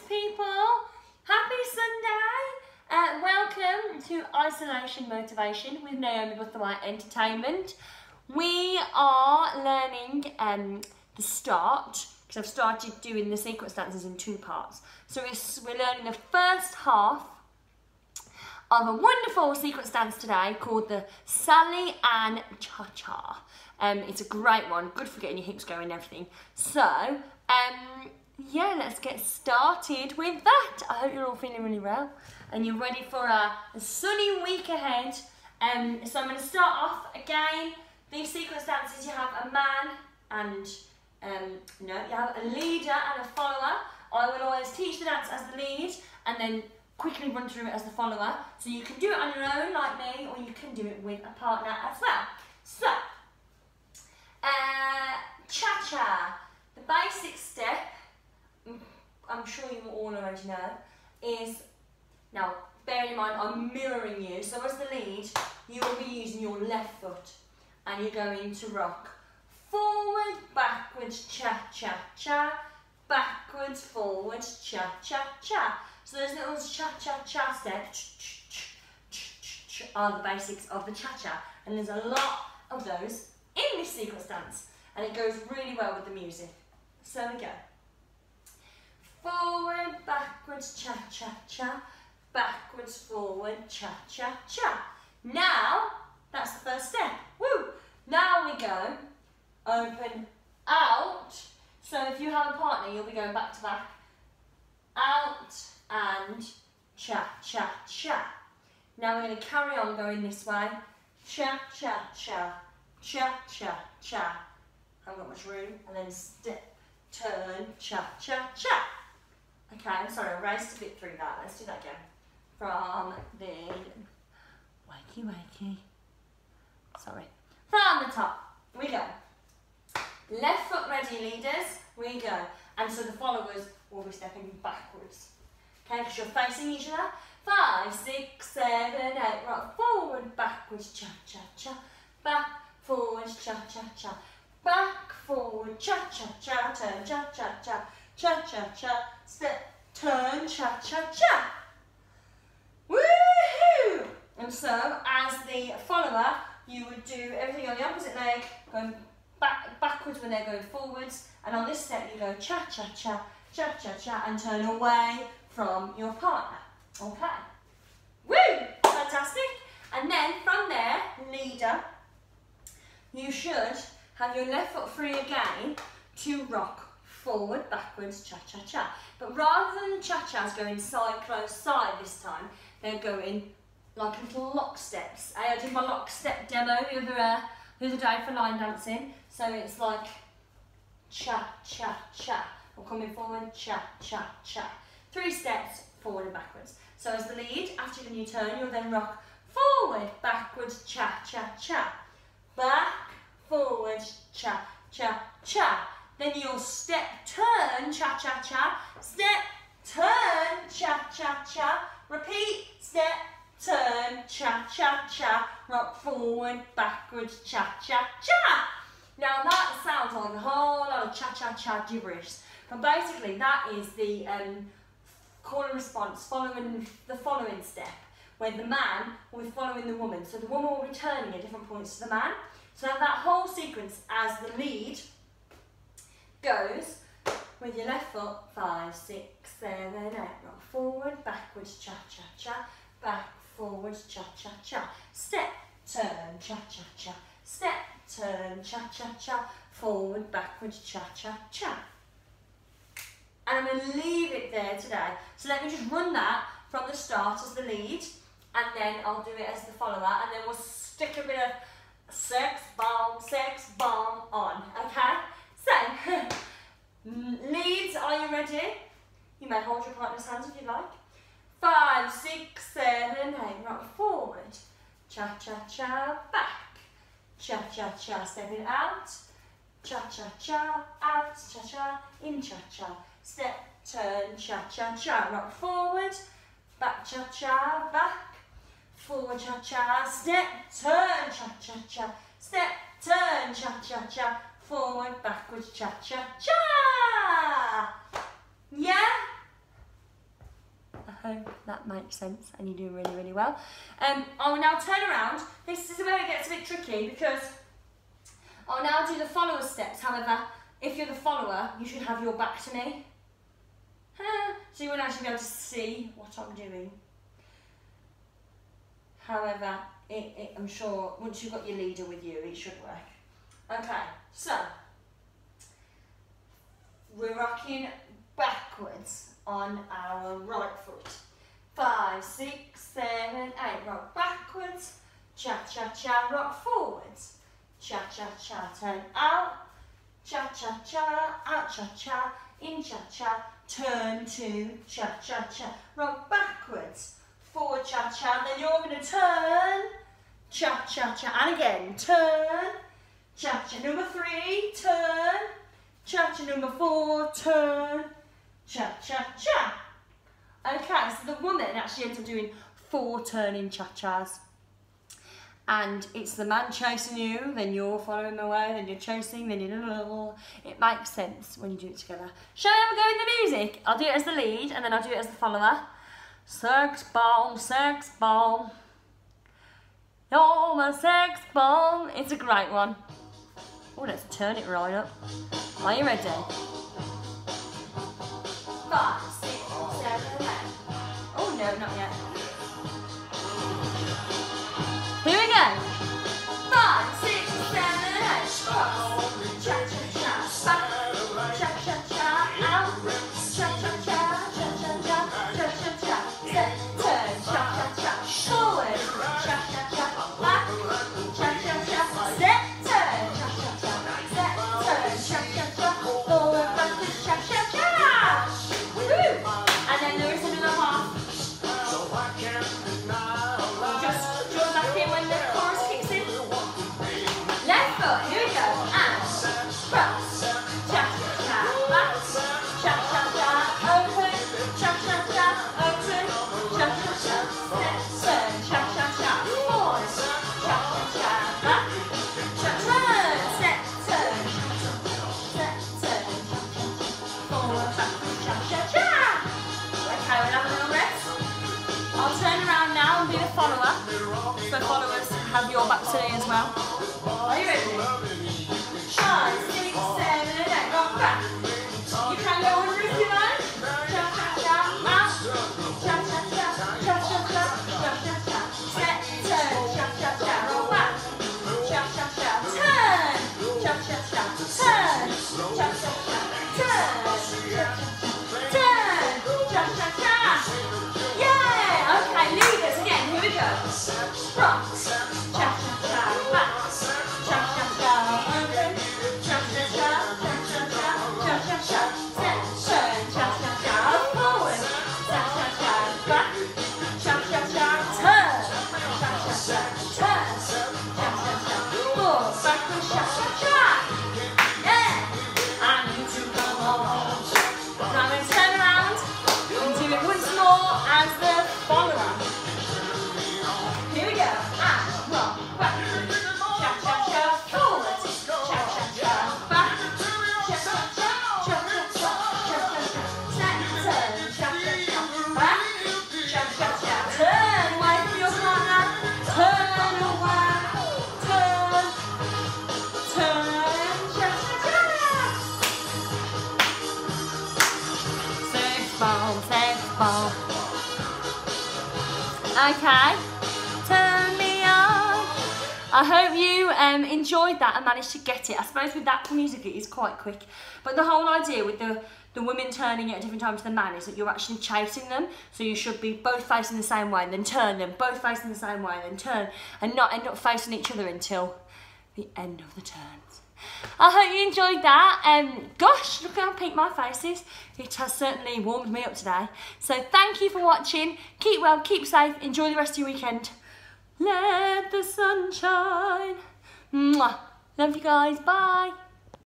people. Happy Sunday. Uh, welcome to Isolation Motivation with Naomi Butherway Entertainment. We are learning um, the start because I've started doing the sequence dances in two parts. So we're, we're learning the first half of a wonderful sequence dance today called the Sally Ann Cha-Cha. Um, it's a great one, good for getting your hips going and everything. So, um, yeah, let's get started with that. I hope you're all feeling really well and you're ready for a, sunny week ahead. Um, so I'm going to start off again. These sequence dances, you have a man and um, no, you have a leader and a follower. I will always teach the dance as the lead and then quickly run through it as the follower. So you can do it on your own like me or you can do it with a partner as well. So, uh, cha-cha. The basic step, I'm sure you all already know, is, now bear in mind I'm mirroring you, so as the lead, you will be using your left foot and you're going to rock forward, backwards, cha-cha-cha, backwards, forwards, cha-cha-cha. So those little cha-cha-cha steps are the basics of the cha-cha and there's a lot of those in this sequence dance and it goes really well with the music. So we go. Backwards, cha-cha-cha, backwards, forward, cha-cha-cha. Now, that's the first step. Woo! Now we go, open, out. So if you have a partner, you'll be going back to back. Out and cha-cha-cha. Now we're going to carry on going this way. Cha-cha-cha cha, cha, cha. I haven't got much room. And then step, turn, cha, cha, cha. Okay, I'm sorry, I raced a bit through that. Let's do that again. From the wakey wakey. Sorry. From the top. We go. Left foot ready, leaders. We go. And so the followers will be stepping backwards. Okay, because you're facing each other. Five, six, seven, eight. Rock forward, backwards, cha, cha, cha. Back, forward, cha cha cha. Back, forward, cha cha cha. Turn, cha cha cha. Cha cha cha. Step, turn, cha cha cha. Woohoo! And so, as the follower, you would do everything on the opposite leg, going back backwards when they're going forwards, and on this step you go cha cha cha, cha cha cha, and turn away from your partner. Okay. Woo! Fantastic. And then from there, leader, you should have your left foot free again to rock forward, backwards, cha-cha-cha. But rather than the cha-chas going side, close, side this time, they're going like little lock steps. I did my lock step demo the other, uh, the other day for line dancing. So it's like cha-cha-cha. Or coming forward, cha-cha-cha. Three steps, forward and backwards. So as the lead, after the new turn, you'll then rock forward, backwards, cha-cha-cha back, forward, cha, cha, cha. Then you'll step, turn, cha, cha, cha. Step, turn, cha, cha, cha. Repeat, step, turn, cha, cha, cha. Rock forward, backwards, cha, cha, cha. Now that sounds like a whole lot of cha-cha-cha gibberish. But basically that is the um, call and response following the following step where the man will be following the woman. So the woman will be turning at different points to the man. So that whole sequence as the lead goes with your left foot, five, six, seven, eight, rock forward, backwards, cha-cha-cha, back, forwards, cha-cha-cha, step, turn, cha-cha-cha, step, turn, cha-cha-cha, forward, backwards, cha-cha-cha. And I'm going to leave it there today. So let me just run that from the start as the lead, and then I'll do it as the follower, and then we'll stick a bit of sex bomb, sex bomb on, okay? So, leads, are you ready? You may hold your partner's hands if you like. Five, six, seven, eight, rock forward. Cha-cha-cha, back. Cha-cha-cha, stepping out. Cha-cha-cha, out, cha-cha, in cha-cha. Step, turn, cha-cha-cha, rock forward. Back, cha-cha, back forward cha cha, step, turn cha cha cha, step, turn cha cha cha, forward, backwards cha cha cha. Yeah? I hope that makes sense and you're doing really, really well. Um, I will now turn around. This is where it gets a bit tricky because I'll now do the follower steps. However, if you're the follower, you should have your back to me. So you won't actually be able to see what I'm doing. However, it, it, I'm sure once you've got your leader with you, it should work. Okay, so we're rocking backwards on our right foot. Five, six, seven, eight. Rock backwards. Cha cha cha. Rock forwards. Cha cha cha. Turn out. Cha cha cha. Out cha cha. In cha cha. Turn to cha cha cha. Rock backwards. Forward cha cha. Then you're going to turn. Cha cha cha. And again. Turn. Cha cha. Number three. Turn. Cha cha. Number four. Turn cha cha cha. Okay, so the woman actually ends up doing four turning cha chas. And it's the man chasing you, then you're following away, then you're chasing, then you're. It makes sense when you do it together. Shall a go in the music? I'll do it as the lead and then I'll do it as the follower. Sex bomb, sex bomb. You're my sex bomb. It's a great one. Oh, let's turn it right up. Are you ready? five, six, seven, eight. Oh no, not yet. Here we go. Five, and be the follower. So followers have your back today as well. Are you ready? Five, six, seven, and eight. Rock back. Okay, turn me on. I hope you um, enjoyed that and managed to get it. I suppose with that music it is quite quick, but the whole idea with the the women turning at different times to the man is that you're actually chasing them. So you should be both facing the same way and then turn them, both facing the same way and then turn, and not end up facing each other until the end of the turns. I hope you enjoyed that. Um, gosh, look how pink my face is. It has certainly warmed me up today. So thank you for watching. Keep well, keep safe. Enjoy the rest of your weekend. Let the sun shine. Mwah. Love you guys. Bye.